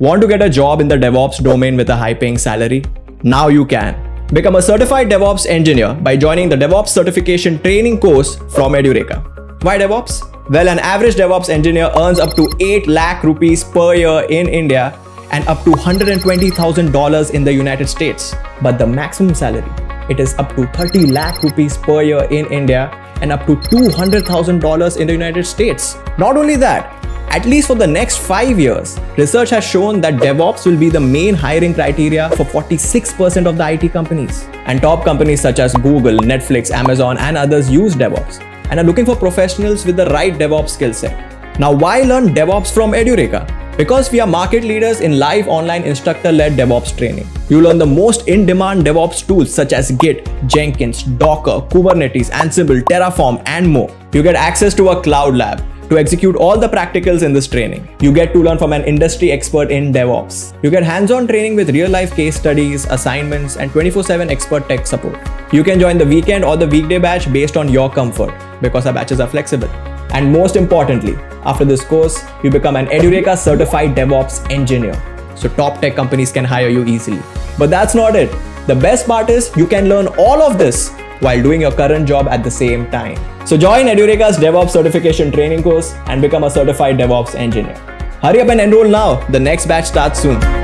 Want to get a job in the DevOps domain with a high paying salary? Now you can. Become a certified DevOps engineer by joining the DevOps certification training course from Edureka. Why DevOps? Well, an average DevOps engineer earns up to 8 lakh rupees per year in India and up to $120,000 in the United States. But the maximum salary, it is up to 30 lakh rupees per year in India and up to $200,000 in the United States. Not only that, at least for the next five years, research has shown that DevOps will be the main hiring criteria for 46% of the IT companies. And top companies such as Google, Netflix, Amazon, and others use DevOps and are looking for professionals with the right DevOps skill set. Now, why learn DevOps from Edureka? Because we are market leaders in live online instructor led DevOps training. You learn the most in demand DevOps tools such as Git, Jenkins, Docker, Kubernetes, Ansible, Terraform, and more. You get access to a cloud lab to execute all the practicals in this training. You get to learn from an industry expert in DevOps. You get hands-on training with real-life case studies, assignments, and 24-7 expert tech support. You can join the weekend or the weekday batch based on your comfort because our batches are flexible. And most importantly, after this course, you become an Edureka certified DevOps engineer. So top tech companies can hire you easily. But that's not it. The best part is you can learn all of this while doing your current job at the same time. So join Edureka's DevOps certification training course and become a certified DevOps engineer. Hurry up and enroll now. The next batch starts soon.